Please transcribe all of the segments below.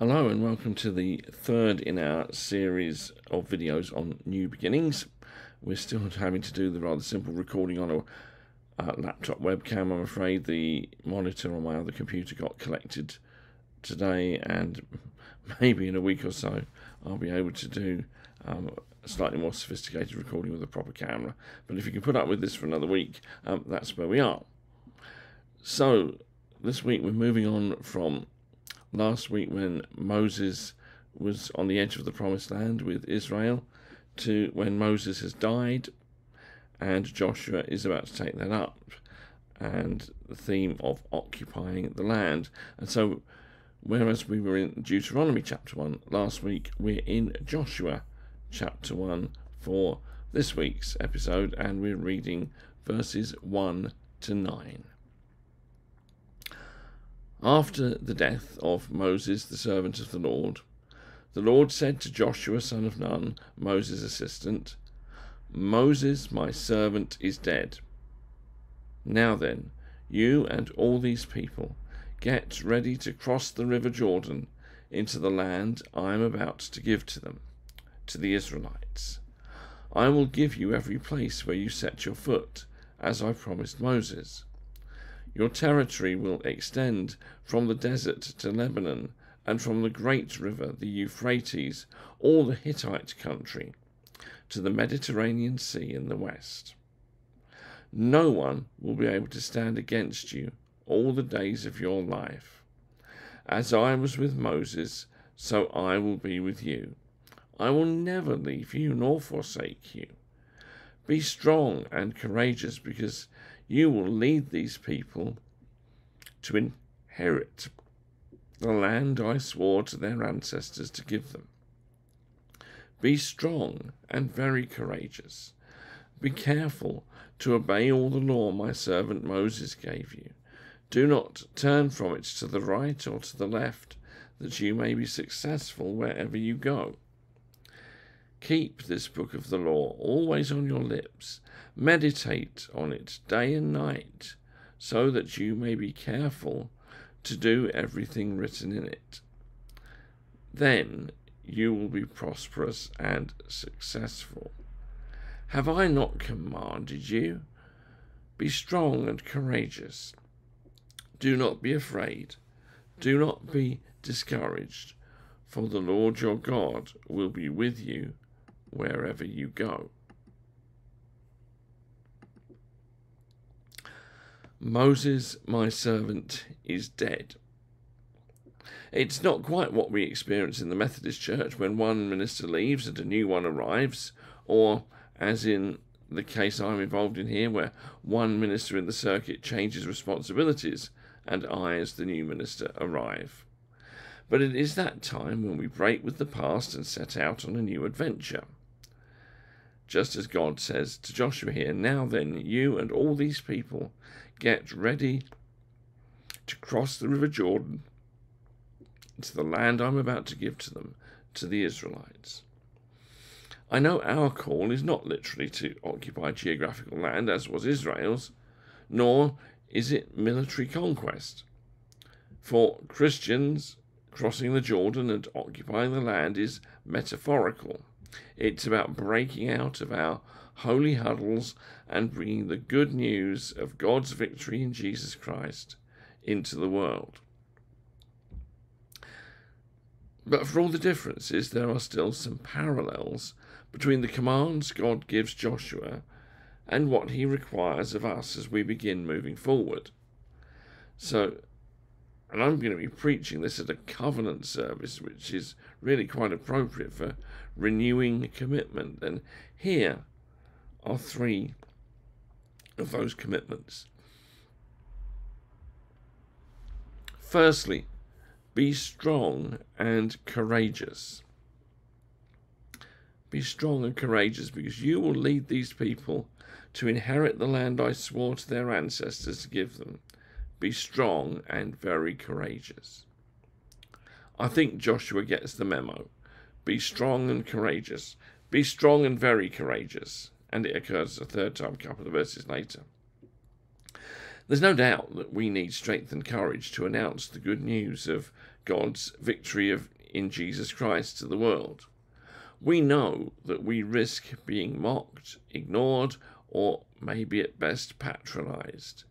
Hello and welcome to the third in our series of videos on new beginnings. We're still having to do the rather simple recording on a uh, laptop webcam. I'm afraid the monitor on my other computer got collected today and maybe in a week or so I'll be able to do um, a slightly more sophisticated recording with a proper camera. But if you can put up with this for another week, um, that's where we are. So this week we're moving on from last week when Moses was on the edge of the promised land with Israel to when Moses has died and Joshua is about to take that up and the theme of occupying the land. And so, whereas we were in Deuteronomy chapter 1 last week, we're in Joshua chapter 1 for this week's episode and we're reading verses 1 to 9. After the death of Moses, the servant of the Lord, the Lord said to Joshua, son of Nun, Moses' assistant, Moses, my servant, is dead. Now then, you and all these people, get ready to cross the river Jordan into the land I am about to give to them, to the Israelites. I will give you every place where you set your foot, as I promised Moses. Your territory will extend from the desert to Lebanon, and from the great river, the Euphrates, all the Hittite country, to the Mediterranean Sea in the west. No one will be able to stand against you all the days of your life. As I was with Moses, so I will be with you. I will never leave you nor forsake you. Be strong and courageous, because you will lead these people to inherit the land I swore to their ancestors to give them. Be strong and very courageous. Be careful to obey all the law my servant Moses gave you. Do not turn from it to the right or to the left, that you may be successful wherever you go. Keep this book of the law always on your lips. Meditate on it day and night, so that you may be careful to do everything written in it. Then you will be prosperous and successful. Have I not commanded you? Be strong and courageous. Do not be afraid. Do not be discouraged, for the Lord your God will be with you wherever you go. Moses, my servant, is dead. It's not quite what we experience in the Methodist Church when one minister leaves and a new one arrives, or as in the case I'm involved in here, where one minister in the circuit changes responsibilities and I, as the new minister, arrive. But it is that time when we break with the past and set out on a new adventure just as God says to Joshua here, Now then, you and all these people get ready to cross the river Jordan to the land I'm about to give to them, to the Israelites. I know our call is not literally to occupy geographical land, as was Israel's, nor is it military conquest. For Christians, crossing the Jordan and occupying the land is metaphorical. It's about breaking out of our holy huddles and bringing the good news of God's victory in Jesus Christ into the world. But for all the differences, there are still some parallels between the commands God gives Joshua and what he requires of us as we begin moving forward. So, and I'm going to be preaching this at a covenant service, which is really quite appropriate for renewing commitment. And here are three of those commitments. Firstly, be strong and courageous. Be strong and courageous because you will lead these people to inherit the land I swore to their ancestors to give them. Be strong and very courageous. I think Joshua gets the memo. Be strong and courageous. Be strong and very courageous. And it occurs a third time, a couple of verses later. There's no doubt that we need strength and courage to announce the good news of God's victory of, in Jesus Christ to the world. We know that we risk being mocked, ignored, or maybe at best patronized.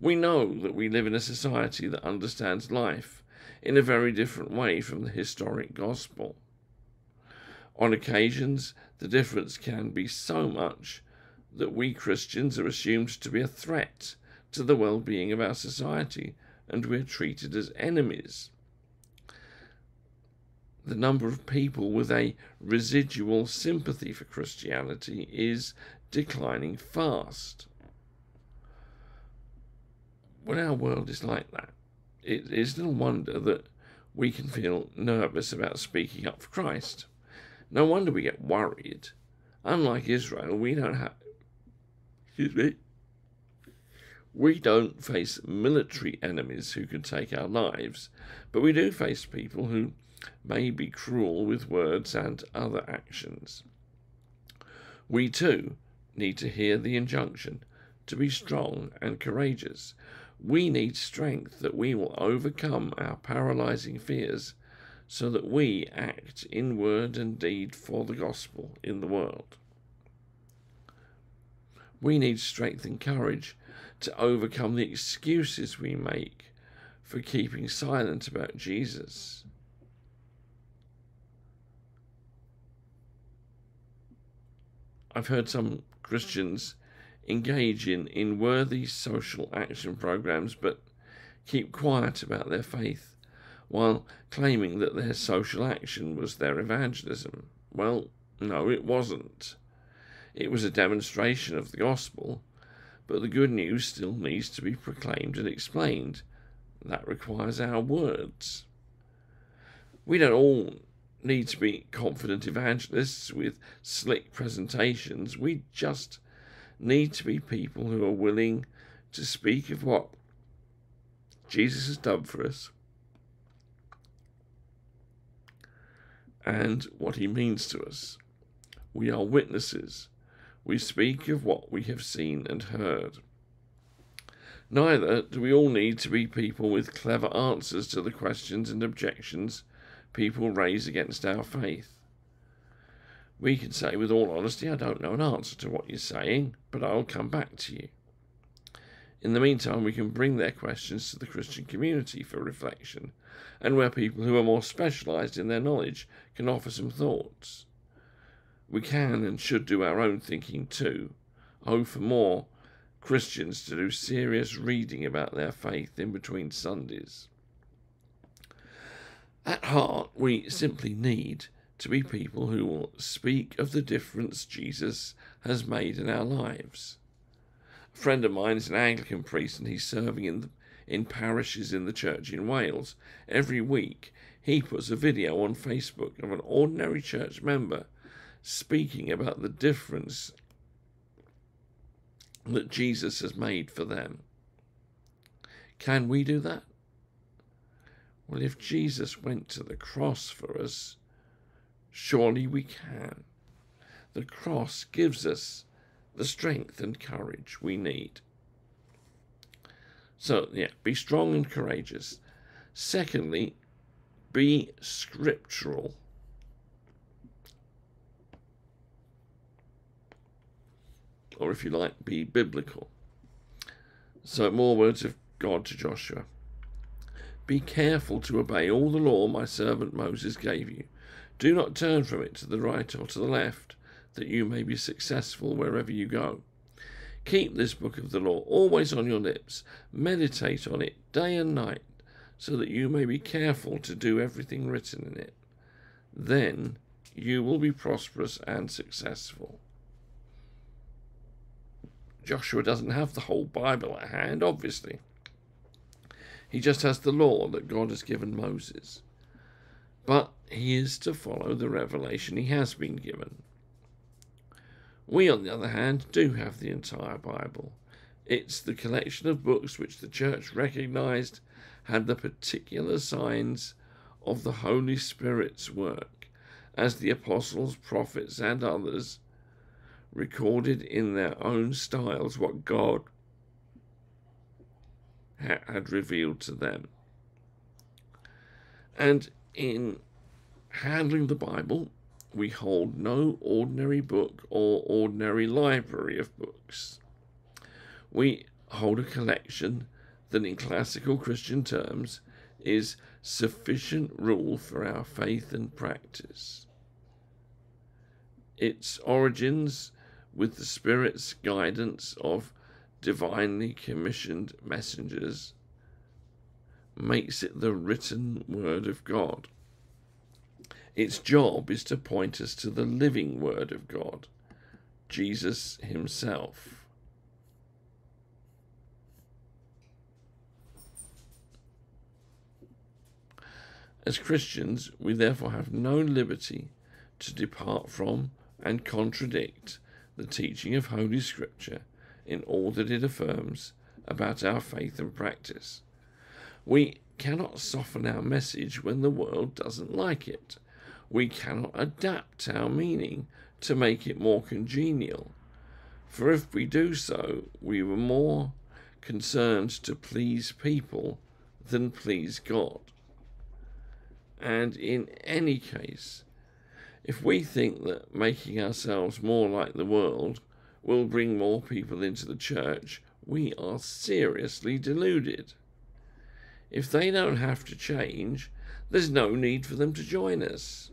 We know that we live in a society that understands life in a very different way from the historic gospel. On occasions, the difference can be so much that we Christians are assumed to be a threat to the well being of our society and we're treated as enemies. The number of people with a residual sympathy for Christianity is declining fast. When our world is like that, it is no wonder that we can feel nervous about speaking up for Christ. No wonder we get worried. Unlike Israel, we don't have. Excuse me. We don't face military enemies who can take our lives, but we do face people who may be cruel with words and other actions. We too need to hear the injunction to be strong and courageous. We need strength that we will overcome our paralyzing fears so that we act in word and deed for the gospel in the world. We need strength and courage to overcome the excuses we make for keeping silent about Jesus. I've heard some Christians engage in, in worthy social action programs but keep quiet about their faith while claiming that their social action was their evangelism. Well, no, it wasn't. It was a demonstration of the gospel, but the good news still needs to be proclaimed and explained. That requires our words. We don't all need to be confident evangelists with slick presentations. We just need to be people who are willing to speak of what Jesus has done for us and what he means to us. We are witnesses. We speak of what we have seen and heard. Neither do we all need to be people with clever answers to the questions and objections people raise against our faith. We can say with all honesty, I don't know an answer to what you're saying, but I'll come back to you. In the meantime, we can bring their questions to the Christian community for reflection, and where people who are more specialised in their knowledge can offer some thoughts. We can and should do our own thinking too. Oh, for more Christians to do serious reading about their faith in between Sundays. At heart, we simply need to be people who will speak of the difference Jesus has made in our lives. A friend of mine is an Anglican priest and he's serving in, the, in parishes in the church in Wales. Every week, he puts a video on Facebook of an ordinary church member speaking about the difference that Jesus has made for them. Can we do that? Well, if Jesus went to the cross for us, surely we can. The cross gives us the strength and courage we need. So, yeah, be strong and courageous. Secondly, be scriptural. Or if you like, be biblical. So, more words of God to Joshua. Be careful to obey all the law my servant Moses gave you. Do not turn from it to the right or to the left, that you may be successful wherever you go. Keep this book of the law always on your lips. Meditate on it day and night, so that you may be careful to do everything written in it. Then you will be prosperous and successful. Joshua doesn't have the whole Bible at hand, obviously. He just has the law that God has given Moses. But he is to follow the revelation he has been given. We, on the other hand, do have the entire Bible. It's the collection of books which the Church recognized had the particular signs of the Holy Spirit's work, as the apostles, prophets, and others recorded in their own styles what God had revealed to them. And in handling the Bible, we hold no ordinary book or ordinary library of books. We hold a collection that, in classical Christian terms, is sufficient rule for our faith and practice. Its origins, with the Spirit's guidance of divinely commissioned messengers, makes it the written Word of God. Its job is to point us to the living Word of God, Jesus Himself. As Christians, we therefore have no liberty to depart from and contradict the teaching of Holy Scripture in all that it affirms about our faith and practice. We cannot soften our message when the world doesn't like it. We cannot adapt our meaning to make it more congenial. For if we do so, we were more concerned to please people than please God. And in any case, if we think that making ourselves more like the world will bring more people into the church, we are seriously deluded. If they don't have to change, there's no need for them to join us.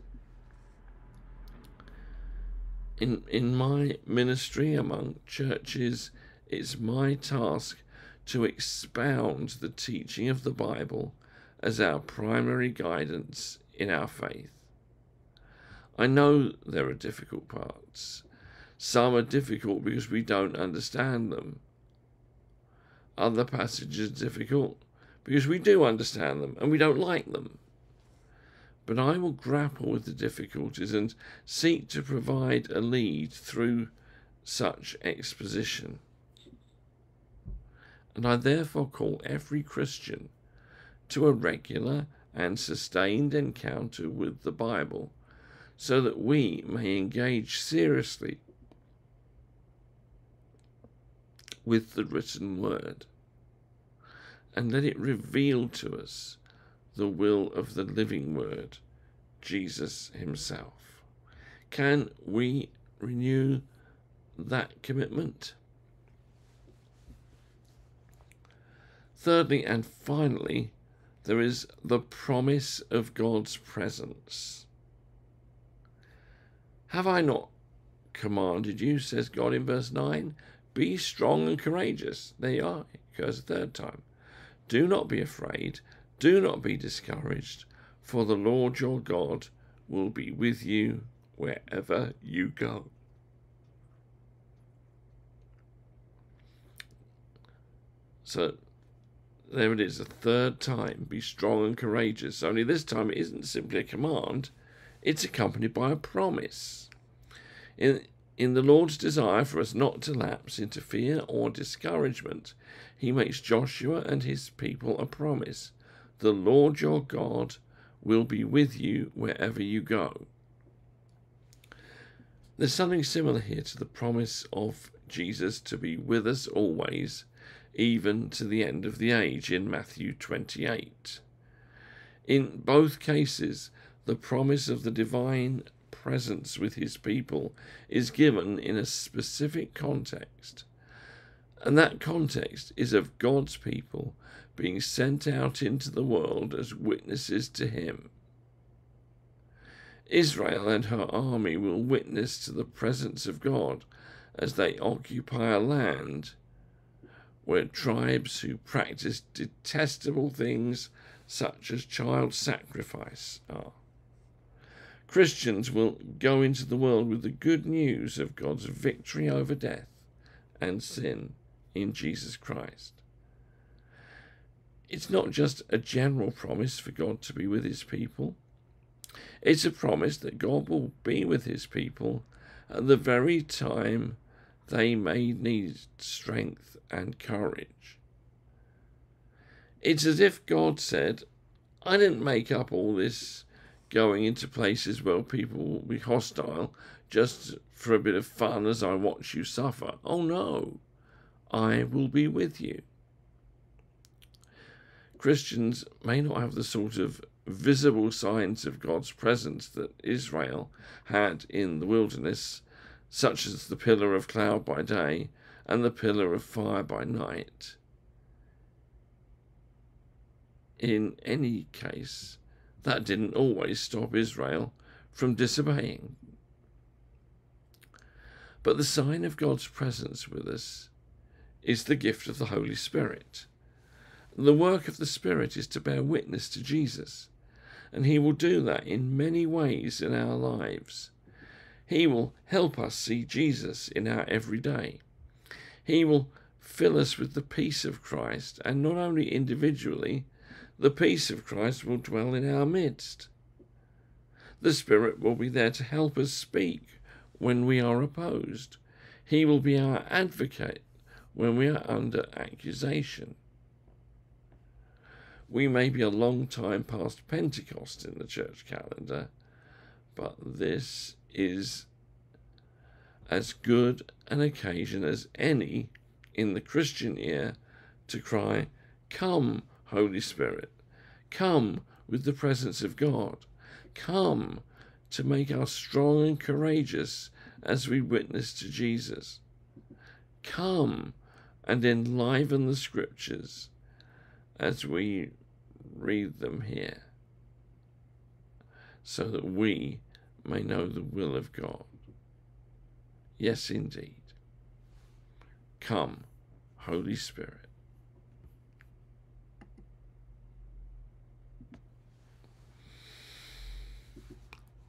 In, in my ministry among churches, it's my task to expound the teaching of the Bible as our primary guidance in our faith. I know there are difficult parts. Some are difficult because we don't understand them. Other passages are difficult because we do understand them and we don't like them. But I will grapple with the difficulties and seek to provide a lead through such exposition. And I therefore call every Christian to a regular and sustained encounter with the Bible so that we may engage seriously with the written word and let it reveal to us the will of the living word, Jesus himself. Can we renew that commitment? Thirdly and finally, there is the promise of God's presence. Have I not commanded you, says God in verse 9? Be strong and courageous. There you are. It goes a third time. Do not be afraid. Do not be discouraged, for the Lord your God will be with you wherever you go. So there it is, a third time. Be strong and courageous. Only this time it isn't simply a command, it's accompanied by a promise. In, in the Lord's desire for us not to lapse into fear or discouragement, he makes Joshua and his people a promise. The Lord your God will be with you wherever you go. There's something similar here to the promise of Jesus to be with us always even to the end of the age in Matthew 28. In both cases, the promise of the divine presence with his people is given in a specific context. And that context is of God's people being sent out into the world as witnesses to him. Israel and her army will witness to the presence of God as they occupy a land where tribes who practice detestable things such as child sacrifice are. Christians will go into the world with the good news of God's victory over death and sin in Jesus Christ. It's not just a general promise for God to be with his people. It's a promise that God will be with his people at the very time they may need strength and courage. It's as if God said, I didn't make up all this going into places where people will be hostile just for a bit of fun as I watch you suffer. Oh no, I will be with you. Christians may not have the sort of visible signs of God's presence that Israel had in the wilderness, such as the pillar of cloud by day and the pillar of fire by night. In any case, that didn't always stop Israel from disobeying. But the sign of God's presence with us is the gift of the Holy Spirit. The work of the Spirit is to bear witness to Jesus, and He will do that in many ways in our lives. He will help us see Jesus in our everyday. He will fill us with the peace of Christ, and not only individually, the peace of Christ will dwell in our midst. The Spirit will be there to help us speak when we are opposed. He will be our advocate when we are under accusation. We may be a long time past Pentecost in the church calendar, but this is as good an occasion as any in the Christian year to cry, Come, Holy Spirit, come with the presence of God, come to make us strong and courageous as we witness to Jesus. Come and enliven the scriptures as we read them here, so that we may know the will of God. Yes, indeed. Come, Holy Spirit.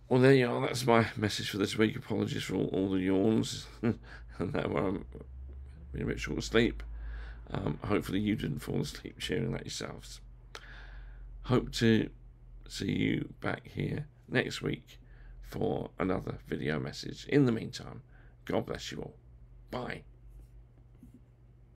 Well, there you are. That's my message for this week. Apologies for all, all the yawns and that where I'm being a bit short of sleep. Um, hopefully, you didn't fall asleep sharing that yourselves. Hope to see you back here next week for another video message. In the meantime, God bless you all. Bye.